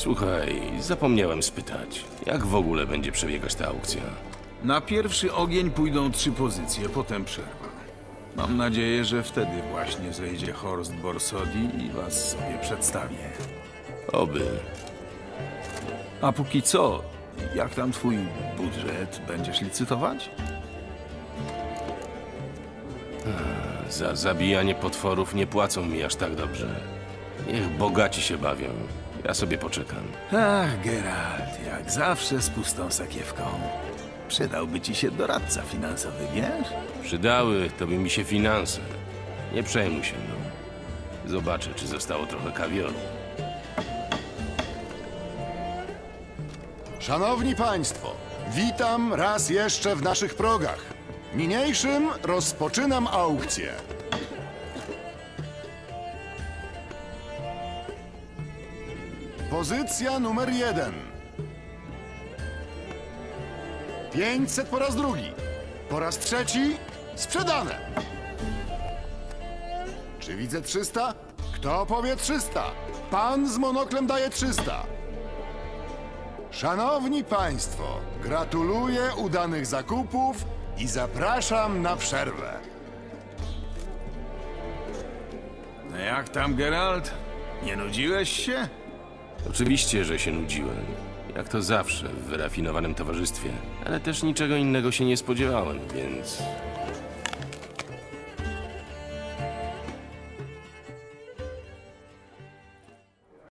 Słuchaj, zapomniałem spytać, jak w ogóle będzie przebiegać ta aukcja? Na pierwszy ogień pójdą trzy pozycje, potem przerwa. Mam nadzieję, że wtedy właśnie zejdzie Horst Borsodi i was sobie przedstawię. Oby. A póki co, jak tam twój budżet? Będziesz licytować? Za zabijanie potworów nie płacą mi aż tak dobrze. Niech bogaci się bawią. Ja sobie poczekam. Ach, Geralt, jak zawsze z pustą sakiewką. Przydałby ci się doradca finansowy, wiesz? Przydały to by mi się finanse. Nie przejmuj się mną. Zobaczę, czy zostało trochę kawioru. Szanowni Państwo, witam raz jeszcze w naszych progach. Niniejszym rozpoczynam aukcję. Pozycja numer jeden. 500 po raz drugi. Po raz trzeci sprzedane. Czy widzę 300? Kto powie 300? Pan z monoklem daje 300. Szanowni Państwo, gratuluję udanych zakupów i zapraszam na przerwę. No jak tam, Geralt? Nie nudziłeś się? Oczywiście, że się nudziłem. Jak to zawsze w wyrafinowanym towarzystwie. Ale też niczego innego się nie spodziewałem, więc